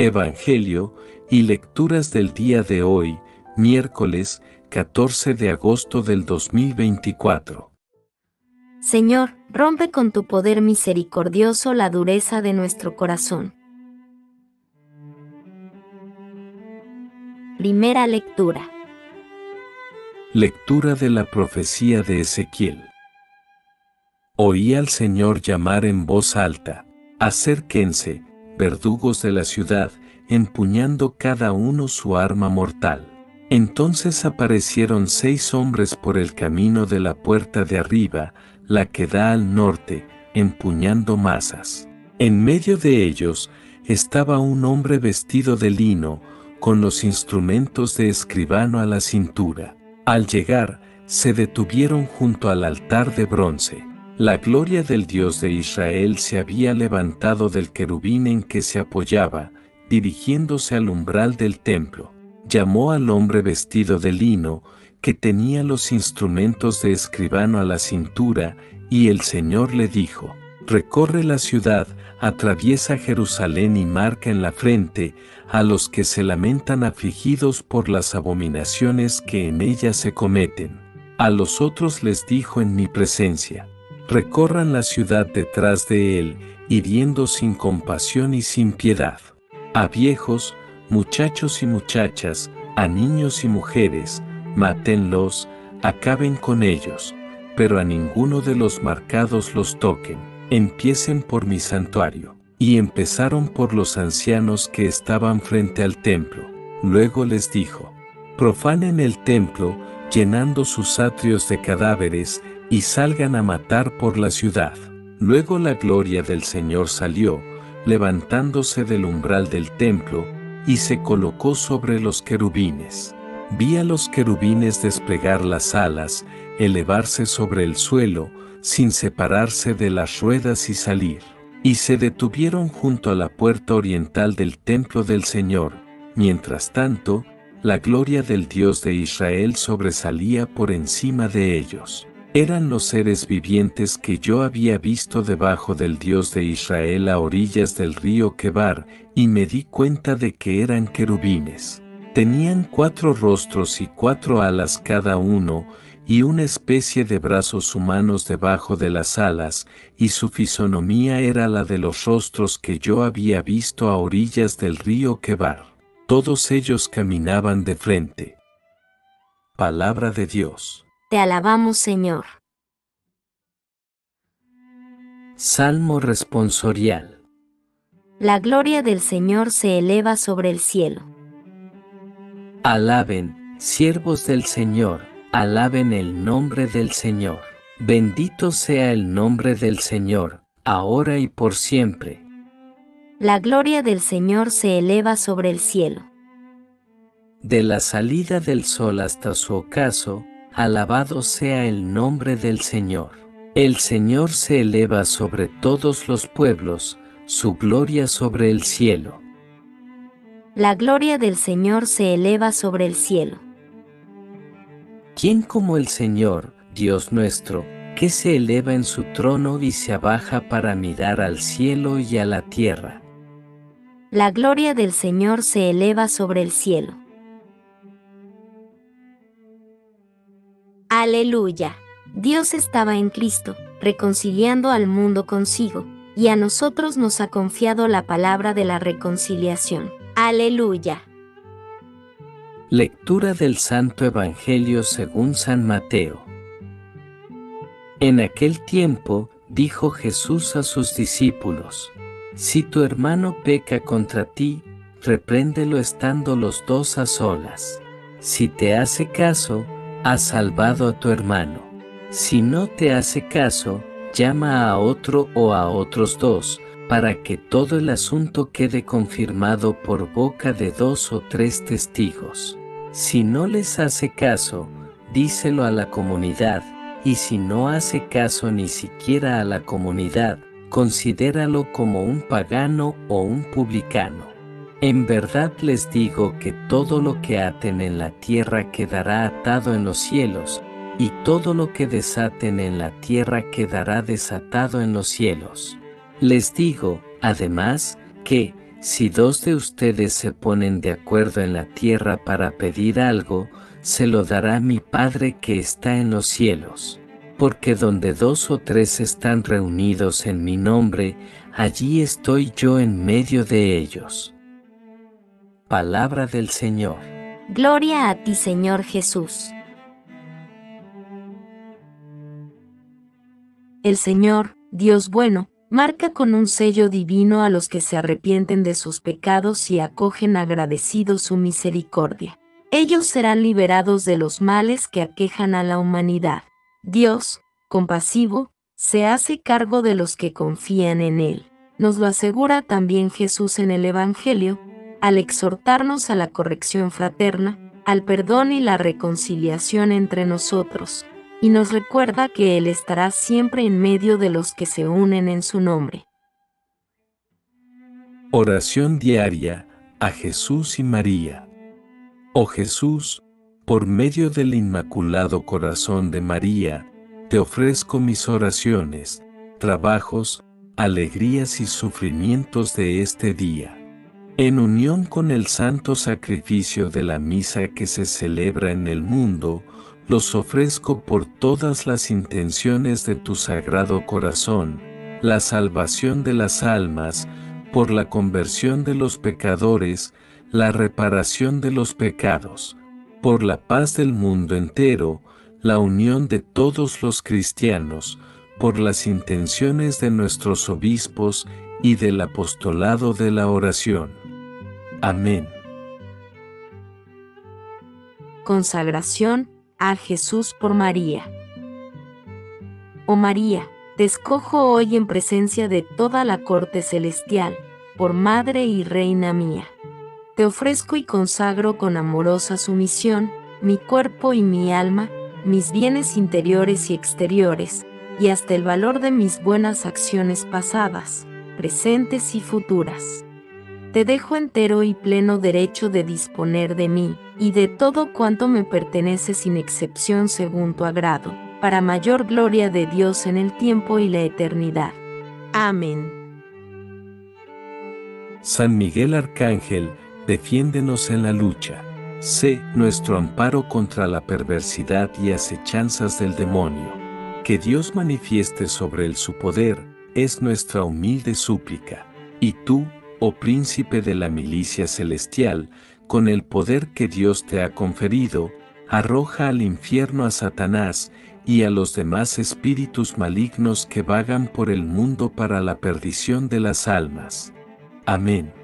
Evangelio y lecturas del día de hoy, miércoles 14 de agosto del 2024. Señor, rompe con tu poder misericordioso la dureza de nuestro corazón. Primera lectura. Lectura de la profecía de Ezequiel. Oí al Señor llamar en voz alta, acérquense, verdugos de la ciudad, empuñando cada uno su arma mortal. Entonces aparecieron seis hombres por el camino de la puerta de arriba, la que da al norte, empuñando masas. En medio de ellos estaba un hombre vestido de lino, con los instrumentos de escribano a la cintura. Al llegar, se detuvieron junto al altar de bronce. La gloria del Dios de Israel se había levantado del querubín en que se apoyaba, dirigiéndose al umbral del templo. Llamó al hombre vestido de lino, que tenía los instrumentos de escribano a la cintura, y el Señor le dijo, Recorre la ciudad, atraviesa Jerusalén y marca en la frente a los que se lamentan afligidos por las abominaciones que en ella se cometen. A los otros les dijo en mi presencia, recorran la ciudad detrás de él, hiriendo sin compasión y sin piedad. A viejos, muchachos y muchachas, a niños y mujeres, mátenlos, acaben con ellos, pero a ninguno de los marcados los toquen, empiecen por mi santuario. Y empezaron por los ancianos que estaban frente al templo. Luego les dijo, profanen el templo, llenando sus atrios de cadáveres, y salgan a matar por la ciudad. Luego la gloria del Señor salió, levantándose del umbral del templo, y se colocó sobre los querubines. Vi a los querubines desplegar las alas, elevarse sobre el suelo, sin separarse de las ruedas y salir. Y se detuvieron junto a la puerta oriental del templo del Señor. Mientras tanto, la gloria del Dios de Israel sobresalía por encima de ellos. Eran los seres vivientes que yo había visto debajo del Dios de Israel a orillas del río Quebar, y me di cuenta de que eran querubines. Tenían cuatro rostros y cuatro alas cada uno, y una especie de brazos humanos debajo de las alas, y su fisonomía era la de los rostros que yo había visto a orillas del río Quebar. Todos ellos caminaban de frente. Palabra de Dios. Te alabamos Señor. Salmo responsorial. La gloria del Señor se eleva sobre el cielo. Alaben, siervos del Señor, alaben el nombre del Señor. Bendito sea el nombre del Señor, ahora y por siempre. La gloria del Señor se eleva sobre el cielo. De la salida del sol hasta su ocaso, Alabado sea el nombre del Señor. El Señor se eleva sobre todos los pueblos, su gloria sobre el cielo. La gloria del Señor se eleva sobre el cielo. ¿Quién como el Señor, Dios nuestro, que se eleva en su trono y se abaja para mirar al cielo y a la tierra? La gloria del Señor se eleva sobre el cielo. Aleluya. Dios estaba en Cristo, reconciliando al mundo consigo, y a nosotros nos ha confiado la palabra de la reconciliación. Aleluya. Lectura del Santo Evangelio según San Mateo. En aquel tiempo, dijo Jesús a sus discípulos, Si tu hermano peca contra ti, repréndelo estando los dos a solas. Si te hace caso, has salvado a tu hermano. Si no te hace caso, llama a otro o a otros dos, para que todo el asunto quede confirmado por boca de dos o tres testigos. Si no les hace caso, díselo a la comunidad, y si no hace caso ni siquiera a la comunidad, considéralo como un pagano o un publicano. En verdad les digo que todo lo que aten en la tierra quedará atado en los cielos, y todo lo que desaten en la tierra quedará desatado en los cielos. Les digo, además, que, si dos de ustedes se ponen de acuerdo en la tierra para pedir algo, se lo dará mi Padre que está en los cielos. Porque donde dos o tres están reunidos en mi nombre, allí estoy yo en medio de ellos. Palabra del Señor. Gloria a ti Señor Jesús. El Señor, Dios bueno, marca con un sello divino a los que se arrepienten de sus pecados y acogen agradecidos su misericordia. Ellos serán liberados de los males que aquejan a la humanidad. Dios, compasivo, se hace cargo de los que confían en Él. Nos lo asegura también Jesús en el Evangelio, al exhortarnos a la corrección fraterna, al perdón y la reconciliación entre nosotros, y nos recuerda que Él estará siempre en medio de los que se unen en su nombre. Oración diaria a Jesús y María. Oh Jesús, por medio del Inmaculado Corazón de María, te ofrezco mis oraciones, trabajos, alegrías y sufrimientos de este día. En unión con el santo sacrificio de la misa que se celebra en el mundo, los ofrezco por todas las intenciones de tu sagrado corazón, la salvación de las almas, por la conversión de los pecadores, la reparación de los pecados, por la paz del mundo entero, la unión de todos los cristianos, por las intenciones de nuestros obispos y del apostolado de la oración. Amén. Consagración a Jesús por María. Oh María, te escojo hoy en presencia de toda la corte celestial, por Madre y Reina mía te ofrezco y consagro con amorosa sumisión mi cuerpo y mi alma, mis bienes interiores y exteriores, y hasta el valor de mis buenas acciones pasadas, presentes y futuras. Te dejo entero y pleno derecho de disponer de mí, y de todo cuanto me pertenece sin excepción según tu agrado, para mayor gloria de Dios en el tiempo y la eternidad. Amén. San Miguel Arcángel, defiéndenos en la lucha. Sé nuestro amparo contra la perversidad y acechanzas del demonio. Que Dios manifieste sobre él su poder, es nuestra humilde súplica. Y tú, oh príncipe de la milicia celestial, con el poder que Dios te ha conferido, arroja al infierno a Satanás y a los demás espíritus malignos que vagan por el mundo para la perdición de las almas. Amén.